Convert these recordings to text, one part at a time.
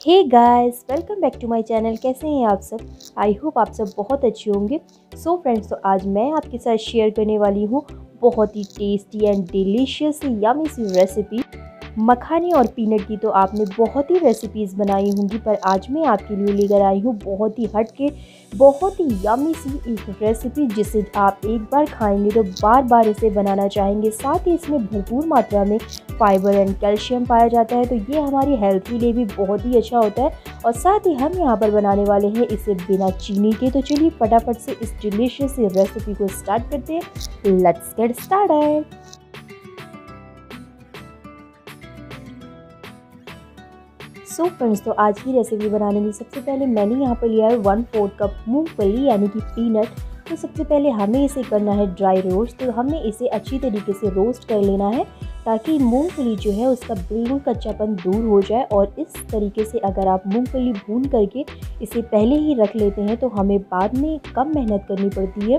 Hey guys welcome back to my channel कैसे हैं आप सब? आई होप आप सब बहुत अच्छे होंगे। सो फ्रेंड्स तो आज मैं आपके साथ शेयर करने वाली हूँ बहुत ही टेस्टी एंड डिलीशियस यमी सी रेसिपी मखाने और पीनट की तो आपने बहुत ही रेसिपीज़ बनाई होंगी, पर आज मैं आपके लिए लेकर आई हूँ बहुत ही हट के बहुत ही यमी सी एक रेसिपी जिसे आप एक बार खाएँगे तो बार बार इसे बनाना चाहेंगे। साथ ही इसमें भरपूर मात्रा में फाइबर एंड कैल्शियम पाया जाता है तो ये हमारी हेल्थ के लिए भी बहुत ही अच्छा होता है। और साथ ही हम यहाँ पर बनाने वाले हैं इसे बिना चीनी के। तो चलिए फटाफट से इस डिलीशियस रेसिपी को स्टार्ट करते हैं। Let's get start so so friends तो आज की रेसिपी बनाने में सबसे पहले मैंने यहाँ पर लिया है वन फोर्थ कप मूंगफली, यानी कि पीनट तो सबसे पहले हमें इसे करना है ड्राई रोस्ट तो हमें इसे अच्छी तरीके से रोस्ट कर लेना है ताकि मूंगफली जो है उसका बिल्कुल कच्चापन दूर हो जाए और इस तरीके से अगर आप मूंगफली भून करके इसे पहले ही रख लेते हैं तो हमें बाद में कम मेहनत करनी पड़ती है।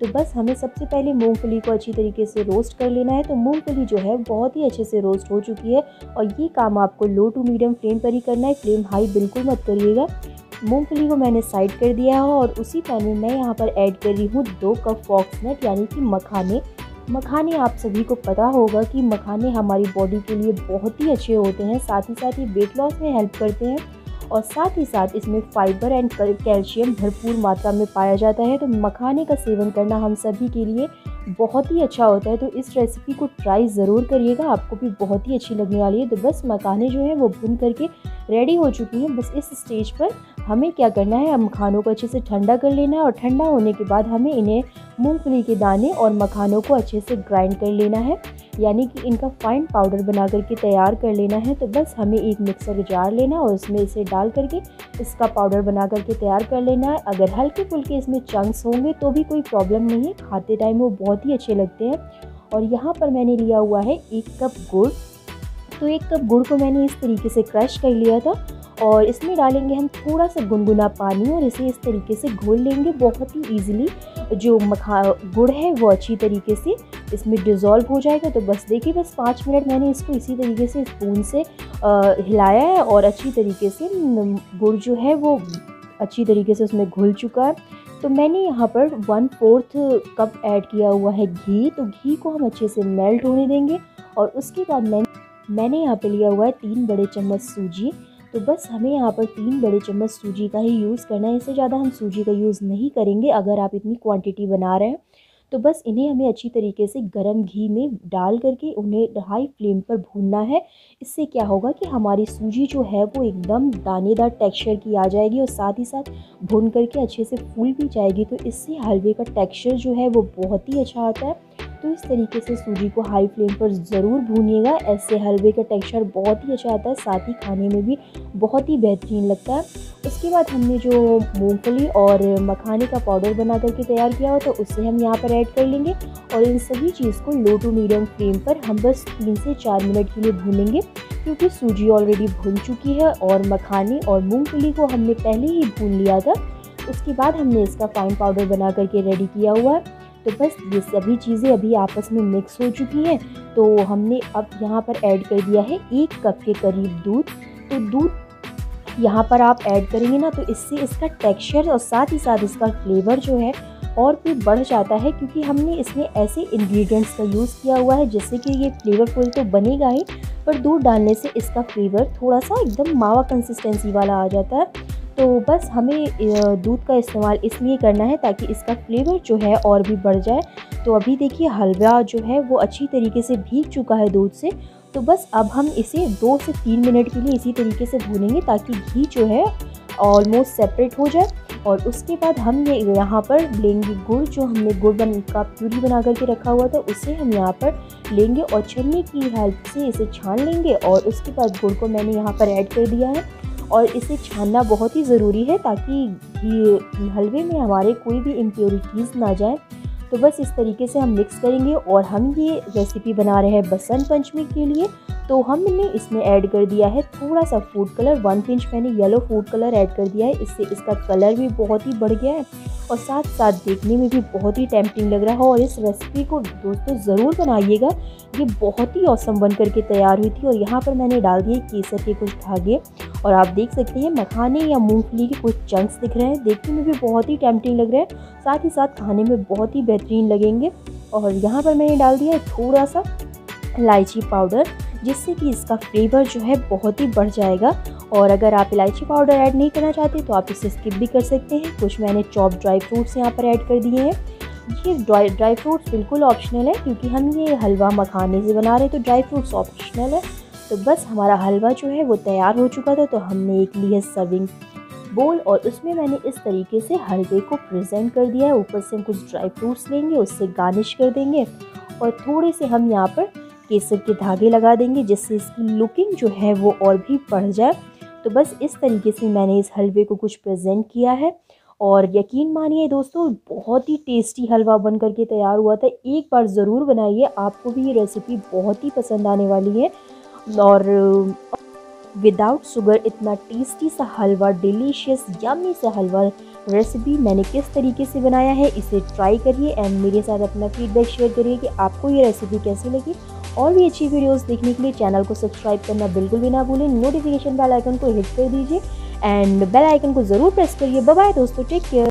तो बस हमें सबसे पहले मूंगफली को अच्छी तरीके से रोस्ट कर लेना है। तो मूंगफली जो है बहुत ही अच्छे से रोस्ट हो चुकी है और ये काम आपको लो टू मीडियम फ्लेम पर ही करना है। फ्लेम हाई बिल्कुल मत करिएगा। मूंगफली को मैंने साइड कर दिया है और उसी पैन में मैं यहाँ पर ऐड कर रही हूँ दो कप फॉक्स नट यानी कि मखाने। मखाने आप सभी को पता होगा कि मखाने हमारी बॉडी के लिए बहुत ही अच्छे होते हैं, साथ ही साथ ही वेट लॉस में हेल्प करते हैं। और साथ ही साथ इसमें फाइबर एंड कैल्शियम भरपूर मात्रा में पाया जाता है। तो मखाने का सेवन करना हम सभी के लिए बहुत ही अच्छा होता है। तो इस रेसिपी को ट्राई ज़रूर करिएगा। आपको भी बहुत ही अच्छी लगने वाली है। तो बस मखाने जो है वो भुन करके रेडी हो चुकी हैं। बस इस स्टेज पर हमें क्या करना है? मखानों को अच्छे से ठंडा कर लेना है और ठंडा होने के बाद हमें इन्हें मूंगफली के दाने और मखानों को अच्छे से ग्राइंड कर लेना है। यानी कि इनका फाइन पाउडर बना करके तैयार कर लेना है तो बस हमें एक मिक्सर जार लेना और उसमें इसे डाल करके इसका पाउडर बना करके तैयार कर लेना है। अगर हल्के फुल्के इसमें चंक्स होंगे तो भी कोई प्रॉब्लम नहीं है, खाते टाइम वो बहुत ही अच्छे लगते हैं। और यहाँ पर मैंने लिया हुआ है एक कप गुड़। तो एक कप गुड़ को मैंने इस तरीके से क्रश कर लिया था और इसमें डालेंगे हम थोड़ा सा गुनगुना पानी और इसे इस तरीके से घोल लेंगे बहुत ही ईजिली जो मखा, गुड़ है वो अच्छी तरीके से इसमें डिज़ोल्व हो जाएगा तो बस देखिए बस पाँच मिनट मैंने इसको इसी तरीके से स्पून से आ, हिलाया है और अच्छी तरीके से गुड़ जो है वो अच्छी तरीके से उसमें घुल चुका है। तो मैंने यहाँ पर वन फोर्थ कप ऐड किया हुआ है घी तो घी को हम अच्छे से मेल्ट होने देंगे और उसके बाद मैंने मैंने यहाँ पे लिया हुआ है तीन बड़े चम्मच सूजी। तो बस हमें यहाँ पर तीन बड़े चम्मच सूजी का ही यूज़ करना है इससे ज़्यादा हम सूजी का यूज़ नहीं करेंगे अगर आप इतनी क्वांटिटी बना रहे हैं। तो बस इन्हें हमें अच्छी तरीके से गर्म घी में डाल करके उन्हें हाई फ्लेम पर भूनना है। इससे क्या होगा कि हमारी सूजी जो है वो एकदम दानेदार टेक्सचर की आ जाएगी और साथ ही साथ भून करके अच्छे से फूल भी जाएगी। तो इससे हलवे का टेक्सचर जो है वो बहुत ही अच्छा आता है। तो इस तरीके से सूजी को हाई फ्लेम पर ज़रूर भूनिएगा। ऐसे हलवे का टेक्सचर बहुत ही अच्छा आता है, साथ ही खाने में भी बहुत ही बेहतरीन लगता है। उसके बाद हमने जो मूंगफली और मखाने का पाउडर बना करके तैयार किया हो तो उससे हम यहाँ पर ऐड कर लेंगे और इन सभी चीज़ को लो टू मीडियम फ्लेम पर हम बस तीन से चार मिनट के लिए भूनेंगे, क्योंकि सूजी ऑलरेडी भून चुकी है और मखाने और मूँगफली को हमने पहले ही भून लिया था। उसके बाद हमने इसका फाइन पाउडर बना करके रेडी किया हुआ है। तो बस ये सभी चीज़ें अभी आपस में मिक्स हो चुकी हैं। तो हमने अब यहाँ पर ऐड कर दिया है एक कप के करीब दूध। तो दूध यहाँ पर आप ऐड करेंगे ना तो इससे इसका टेक्सचर और साथ ही साथ इसका फ्लेवर जो है और भी बढ़ जाता है, क्योंकि हमने इसमें ऐसे इंग्रेडिएंट्स का यूज़ किया हुआ है जिससे कि ये फ्लेवरफुल तो बनेगा ही, पर दूध डालने से इसका फ्लेवर थोड़ा सा एकदम मावा कंसिस्टेंसी वाला आ जाता है। तो बस हमें दूध का इस्तेमाल इसलिए करना है ताकि इसका फ्लेवर जो है और भी बढ़ जाए। तो अभी देखिए हलवा जो है वो अच्छी तरीके से भीग चुका है दूध से। तो बस अब हम इसे दो से तीन मिनट के लिए इसी तरीके से भूनेंगे ताकि घी जो है ऑलमोस्ट सेपरेट हो जाए। और उसके बाद हम ये यहाँ पर लेंगे गुड़ जो हमने गुड़ बन, का प्यूरी बना करके रखा हुआ था, उसे हम यहाँ पर लेंगे और छन्नी की हेल्प से इसे छान लेंगे और उसके बाद गुड़ को मैंने यहाँ पर ऐड कर दिया है। और इसे छानना बहुत ही ज़रूरी है ताकि हलवे में हमारे कोई भी इम्प्योरिटीज़ ना जाए। तो बस इस तरीके से हम मिक्स करेंगे और हम ये रेसिपी बना रहे हैं बसंत पंचमी के लिए। तो हमने इसमें ऐड कर दिया है थोड़ा सा फ़ूड कलर वन पिंच मैंने येलो फ़ूड कलर ऐड कर दिया है। इससे इसका कलर भी बहुत ही बढ़ गया है। और साथ साथ देखने में भी बहुत ही टेम्पटिंग लग रहा है और इस रेसिपी को दोस्तों ज़रूर बनाइएगा। ये बहुत ही औसम बन करके तैयार हुई थी और यहाँ पर मैंने डाल दिए केसर के कुछ धागे और आप देख सकते हैं मखाने या मूंगफली के कुछ चंक्स दिख रहे हैं। देखने में भी बहुत ही टेम्पटिंग लग रहे हैं। साथ ही साथ खाने में बहुत ही बेहतरीन लगेंगे। और यहाँ पर मैंने डाल दिया थोड़ा सा इलायची पाउडर। जिससे कि इसका फ्लेवर जो है बहुत ही बढ़ जाएगा। और अगर आप इलायची पाउडर ऐड नहीं करना चाहते तो आप इसे स्किप भी कर सकते हैं। कुछ मैंने चॉप ड्राई फ्रूट्स यहाँ पर ऐड कर दिए हैं। ये ड्राई ड्राई फ्रूट्स बिल्कुल ऑप्शनल है, क्योंकि हम ये हलवा मखाने से बना रहे हैं तो ड्राई फ्रूट्स ऑप्शनल है। तो बस हमारा हलवा जो है वो तैयार हो चुका था तो हमने एक ली है सर्विंग बोल और उसमें मैंने इस तरीके से हलवे को प्रेजेंट कर दिया है। ऊपर से हम कुछ ड्राई फ्रूट्स लेंगे, उससे गार्निश कर देंगे। और थोड़े से हम यहाँ पर केसर के धागे लगा देंगे जिससे इसकी लुकिंग जो है वो और भी बढ़ जाए। तो बस इस तरीके से मैंने इस हलवे को कुछ प्रेजेंट किया है। और यकीन मानिए दोस्तों, बहुत ही टेस्टी हलवा बन करके तैयार हुआ था। एक बार ज़रूर बनाइए, आपको भी ये रेसिपी बहुत ही पसंद आने वाली है। और विदाउट शुगर इतना टेस्टी सा हलवा डिलीशियस यमी सा हलवा रेसिपी मैंने किस तरीके से बनाया है, इसे ट्राई करिए। एंड मेरे साथ अपना फीडबैक शेयर करिए कि आपको ये रेसिपी कैसी लगी। और भी अच्छी वीडियोस देखने के लिए चैनल को सब्सक्राइब करना बिल्कुल भी ना भूलें। नोटिफिकेशन बेल आइकन को हिट कर दीजिए। एंड बेल आइकन को ज़रूर प्रेस करिए। बाय दोस्तों टेक केयर